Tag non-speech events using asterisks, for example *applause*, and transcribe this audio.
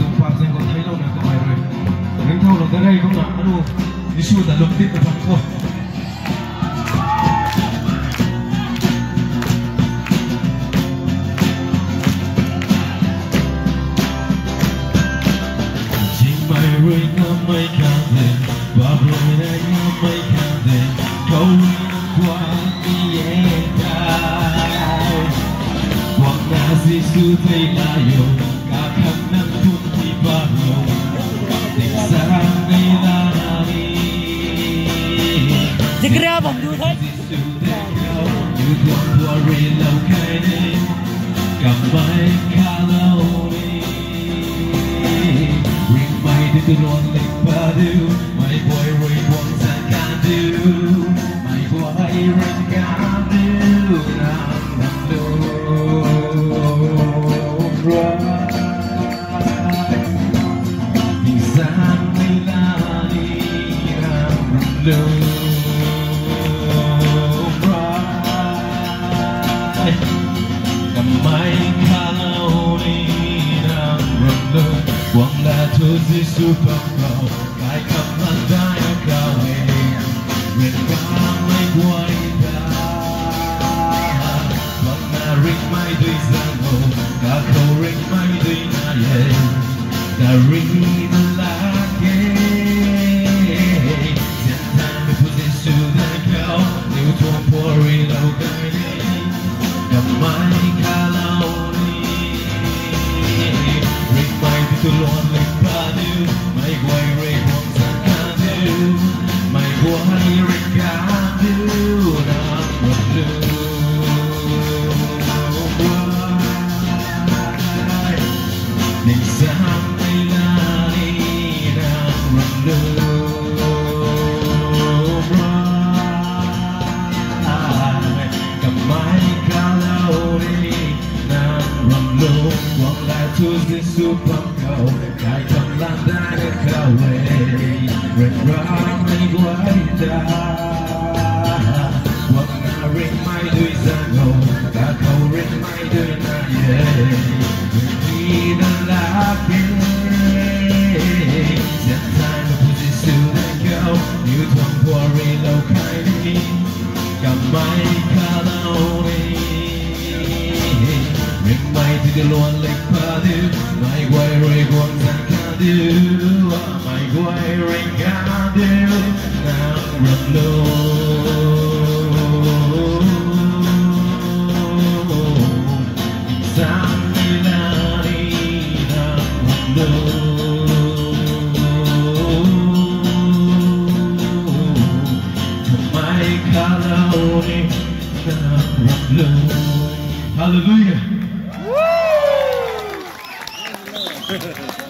tổng quạt rồi còn thấy đâu này còn mày rồi đánh thâu là tới đây không nào đâu đi xua là lục tiếp là phạt thôi Ring on my candle, Pablo ring on my candle, going quite the end. What does this do to you? จะกระผมดูเฮ้ย ที่สุดได้เขาอยู่ตรงบัวเรียนเราแค่นี้กับไม่คาโลนีริ่งไม่ได้ตลอดเล็กปาดูไม่บ่อยรวยหวังจะการดูไม่บ่อยเรื่องการดูนำนำดูรัก ที่สามเวลานี้รำลึกรั Wanda tuzi super flow Kai kama daya kawe Minka mai guaida Wanda ring mai dui zango Kako ring mai dui na ye Da ring na lage Zenta mi puzi su da kao Niu tuan pori lau gai ni Ka mai ka Tuesday super cold Ngày trong làng đã được khảo về Red Rock đi qua ta Quần nào rin mai đuôi ra ngầu Cả cầu rin mai my na ye Vì nó là bên Giặt dài một Tuesday super cold Như thoáng qua rin lâu khai đi Cả mai khá lâu đi Bigeloan Lake Now Hallelujah. Thank *laughs* you.